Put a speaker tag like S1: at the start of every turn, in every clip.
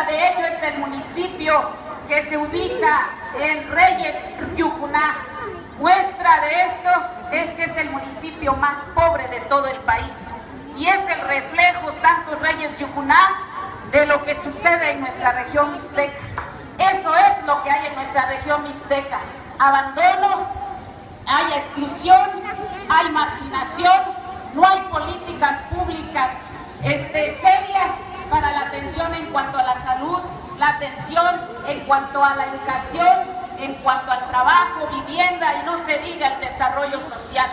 S1: de ello es el municipio que se ubica en Reyes, Yucuná. Muestra de esto es que es el municipio más pobre de todo el país y es el reflejo Santos Reyes Yucuná de lo que sucede en nuestra región mixteca. Eso es lo que hay en nuestra región mixteca. Abandono, hay exclusión, hay marginación, no hay políticas públicas este, serias para la atención en cuanto a la salud, la atención en cuanto a la educación, en cuanto al trabajo, vivienda y no se diga el desarrollo social.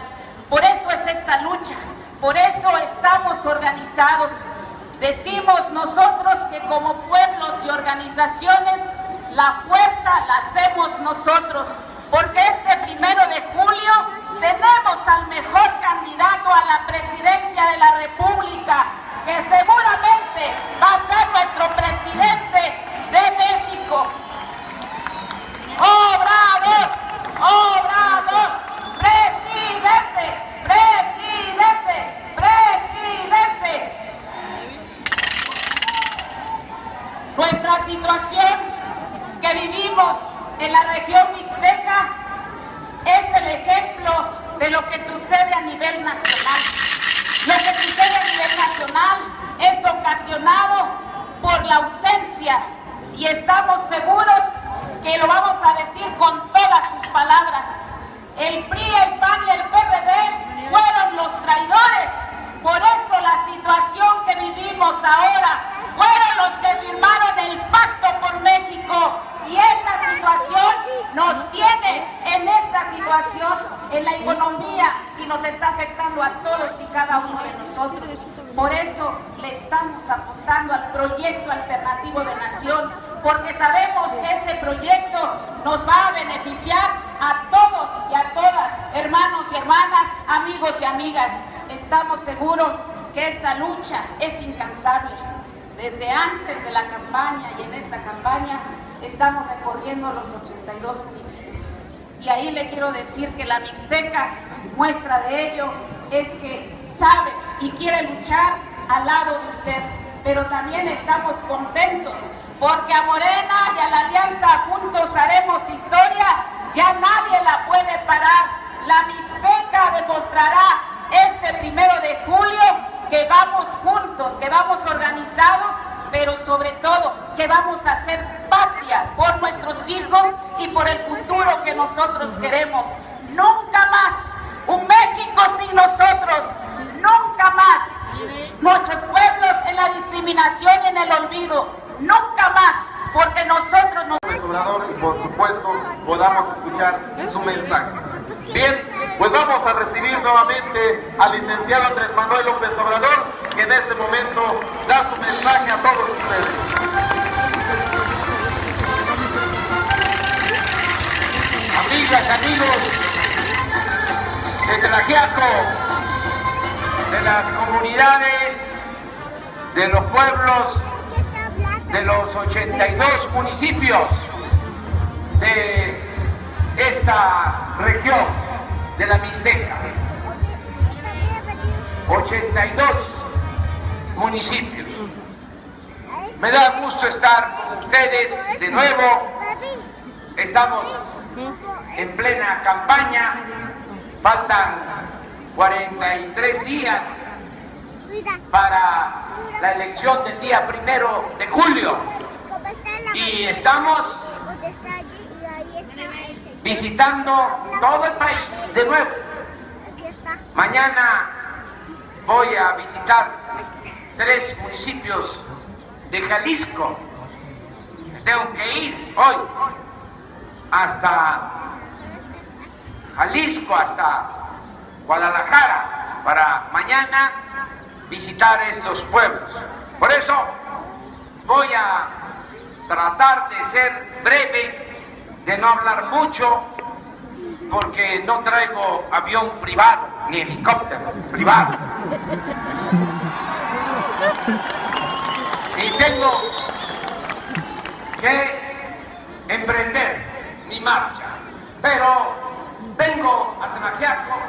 S1: Por eso es esta lucha, por eso estamos organizados. Decimos nosotros que como pueblos y organizaciones la fuerza la hacemos nosotros, porque este primero de julio tenemos al mejor candidato a la presidencia de la República, que seguramente va a ser nuestro presidente de México. Obrador, Obrador, presidente, presidente, presidente. Nuestra situación que vivimos en la región mixteca es el ejemplo de lo que sucede a nivel nacional. Lo que sucede a nivel nacional es ocasionado por la ausencia y estamos seguros que lo vamos a decir con todas sus palabras. El PRI, el PAN y el PRD fueron los traidores. Por eso la situación que vivimos ahora fueron los que firmaron el pacto por México y esa situación nos tiene en esta situación, en la economía y nos está afectando a todos y cada uno de nosotros. Por eso le estamos apostando al proyecto alternativo de nación, porque sabemos que ese proyecto nos va a beneficiar a todos y a todas, hermanos y hermanas, amigos y amigas. Estamos seguros que esta lucha es incansable. Desde antes de la campaña y en esta campaña estamos recorriendo los 82 municipios. Y ahí le quiero decir que la Mixteca, muestra de ello, es que sabe y quiere luchar al lado de usted. Pero también estamos contentos porque a Morena y a la Alianza Juntos Haremos Historia ya nadie la puede parar. La Mixteca demostrará este primero de julio que vamos juntos, que vamos organizados pero sobre todo que vamos a ser patria por nuestros hijos y por el futuro que nosotros queremos. Nunca más un México sin nosotros, nunca más. Nuestros pueblos en la discriminación y en el olvido, nunca más, porque nosotros nos...
S2: Obrador y por supuesto podamos escuchar su mensaje. Bien, pues vamos a recibir nuevamente al licenciado Andrés Manuel López Obrador, que en este momento da su mensaje a todos ustedes.
S3: Amigas, amigos de Tlajiaco, de las comunidades, de los pueblos, de los 82 municipios de esta región de la Mixteca. 82 municipios. Me da gusto estar con ustedes de nuevo. Estamos en plena campaña. Faltan 43 días para la elección del día primero de julio. Y estamos visitando todo el país de nuevo. Mañana voy a visitar tres municipios de Jalisco. Tengo que ir hoy hasta Jalisco, hasta Guadalajara, para mañana visitar estos pueblos. Por eso voy a tratar de ser breve de no hablar mucho porque no traigo avión privado ni helicóptero privado. Y tengo que emprender mi marcha. Pero vengo a Tlaxiaco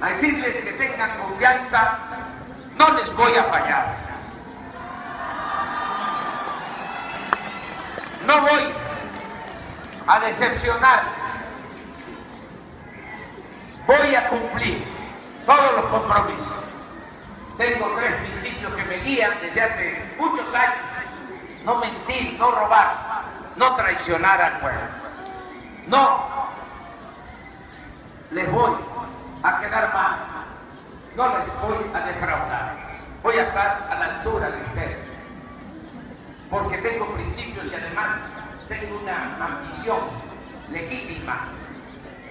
S3: a decirles que tengan confianza, no les voy a fallar. no voy a decepcionarles. Voy a cumplir todos los compromisos. Tengo tres principios que me guían desde hace muchos años. No mentir, no robar, no traicionar al pueblo. No les voy a quedar mal. No les voy a defraudar. Voy a estar a la altura de ustedes. Porque tengo principios y además tengo una ambición legítima.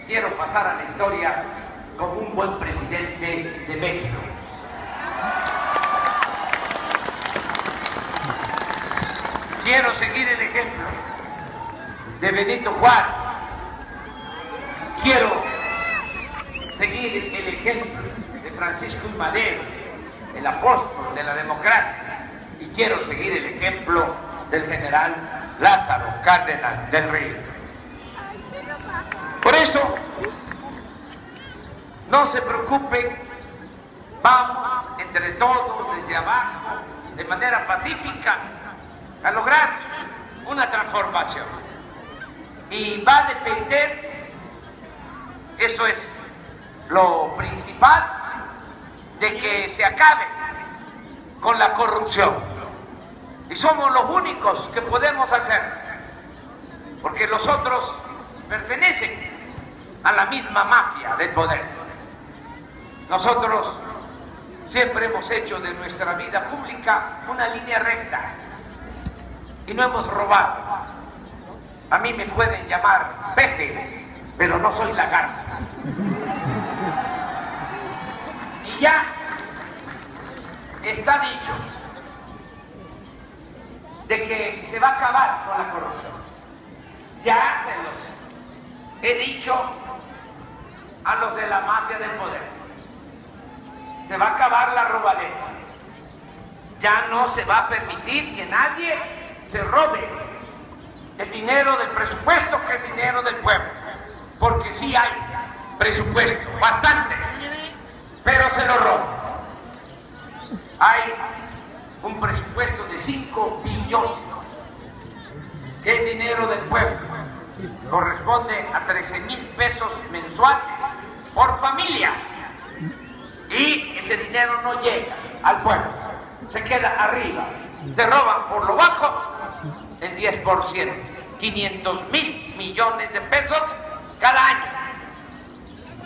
S3: Quiero pasar a la historia como un buen presidente de México. Quiero seguir el ejemplo de Benito Juárez. Quiero seguir el ejemplo Francisco y Madero, el apóstol de la democracia. Y quiero seguir el ejemplo del general Lázaro Cárdenas del Río. Por eso, no se preocupen, vamos entre todos, desde abajo, de manera pacífica, a lograr una transformación. Y va a depender, eso es lo principal, de que se acabe con la corrupción. Y somos los únicos que podemos hacerlo, porque los otros pertenecen a la misma mafia del poder. Nosotros siempre hemos hecho de nuestra vida pública una línea recta y no hemos robado. A mí me pueden llamar peje, pero no soy lagarta. Y ya está dicho de que se va a acabar con la corrupción. Ya se los he dicho a los de la mafia del poder. Se va a acabar la robadera. Ya no se va a permitir que nadie se robe el dinero del presupuesto que es dinero del pueblo. Porque sí hay presupuesto, bastante, pero se lo roban. Hay un presupuesto de 5 billones, que es dinero del pueblo. Corresponde a 13 mil pesos mensuales por familia. Y ese dinero no llega al pueblo, se queda arriba. Se roban por lo bajo el 10%, 500 mil millones de pesos cada año.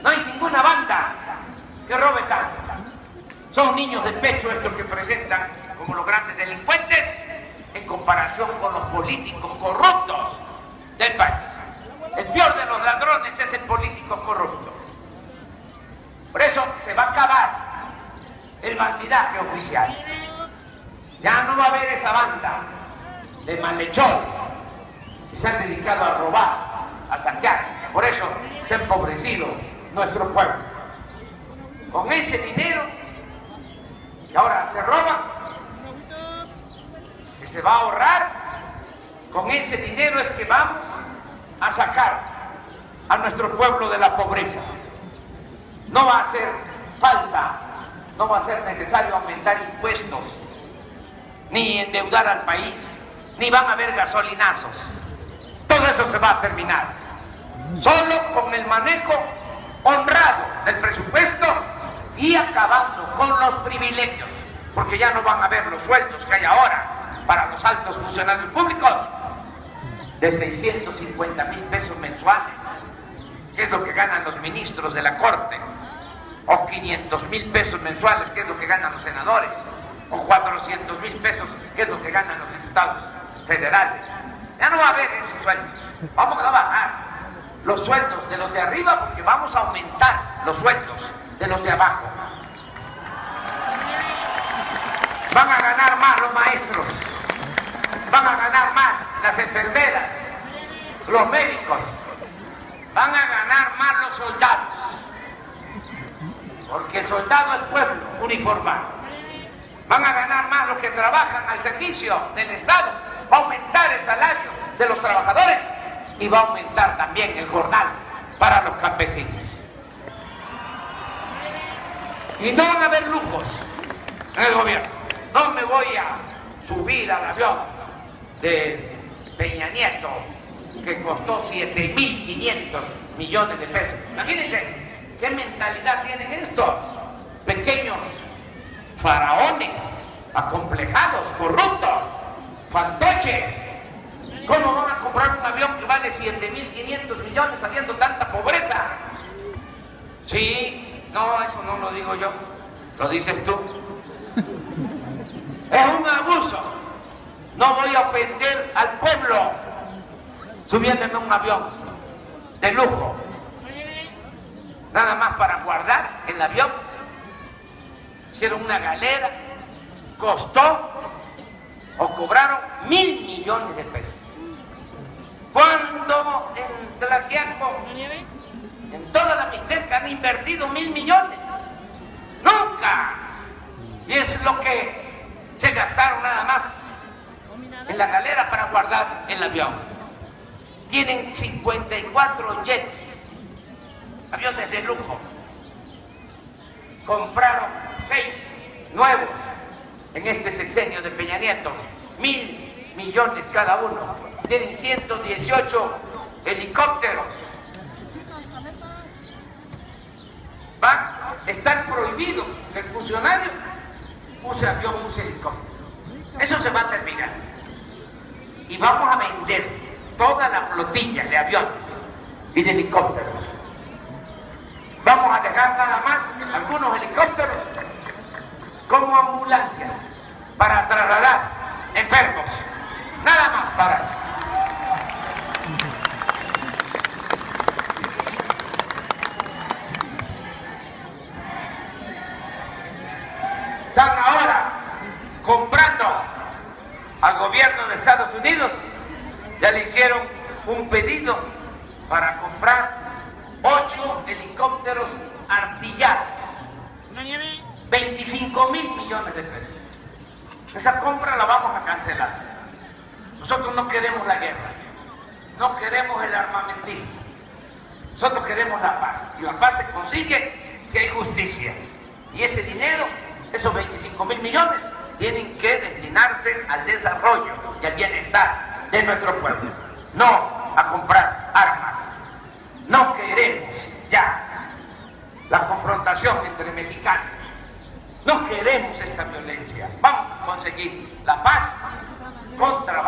S3: No hay ninguna banda que robe tanto. Son niños de pecho estos que presentan como los grandes delincuentes en comparación con los políticos corruptos del país. El peor de los ladrones es el político corrupto. Por eso se va a acabar el bandidaje oficial. Ya no va a haber esa banda de malhechores que se han dedicado a robar, a saquear. Por eso se ha empobrecido nuestro pueblo. Con ese dinero ahora se roba, que se va a ahorrar, con ese dinero es que vamos a sacar a nuestro pueblo de la pobreza. No va a hacer falta, no va a ser necesario aumentar impuestos, ni endeudar al país, ni van a haber gasolinazos. Todo eso se va a terminar. Solo con el manejo honrado del presupuesto y acabando con los privilegios, porque ya no van a haber los sueldos que hay ahora para los altos funcionarios públicos de 650 mil pesos mensuales, que es lo que ganan los ministros de la Corte, o 500 mil pesos mensuales, que es lo que ganan los senadores, o 400 mil pesos, que es lo que ganan los diputados federales. Ya no va a haber esos sueldos. Vamos a bajar los sueldos de los de arriba porque vamos a aumentar los sueldos de los de abajo. Van a ganar más los maestros, van a ganar más las enfermeras, los médicos, van a ganar más los soldados, porque el soldado es pueblo uniformado. Van a ganar más los que trabajan al servicio del Estado, va a aumentar el salario de los trabajadores y va a aumentar también el jornal para los campesinos. Y no van a haber lujos en el gobierno. No me voy a subir al avión de Peña Nieto, que costó 7.500 millones de pesos. Imagínense qué mentalidad tienen estos pequeños faraones, acomplejados, corruptos, fantoches. ¿Cómo van a comprar un avión que vale 7.500 millones habiendo tanta pobreza? Sí, no, eso no lo digo yo, lo dices tú. Abuso. No voy a ofender al pueblo subiéndome un avión de lujo. Nada más para guardar el avión. Hicieron una galera, costó o cobraron mil millones de pesos. Cuando en Tlaxiaco, en toda la Mixteca han invertido mil millones. Nunca. Y es lo que se gastaron nada más en la galera para guardar el avión. Tienen 54 jets, aviones de lujo. Compraron seis nuevos en este sexenio de Peña Nieto, mil millones cada uno. Tienen 118 helicópteros. Va a estar prohibido que el funcionario use avión, use helicóptero. Eso se va a terminar. Y vamos a vender toda la flotilla de aviones y de helicópteros. Vamos a dejar nada más algunos helicópteros como ambulancia para trasladar enfermos. Nada más para Están ahora comprando al gobierno de Estados Unidos. Ya le hicieron un pedido para comprar ocho helicópteros artillados. 25 mil millones de pesos. Esa compra la vamos a cancelar. Nosotros no queremos la guerra, no queremos el armamentismo. Nosotros queremos la paz. Y la paz se consigue si hay justicia. Y ese dinero, esos 25 mil millones, tienen que destinarse al desarrollo y al bienestar de nuestro pueblo. No a comprar armas. No queremos ya la confrontación entre mexicanos. No queremos esta violencia. Vamos a conseguir la paz contra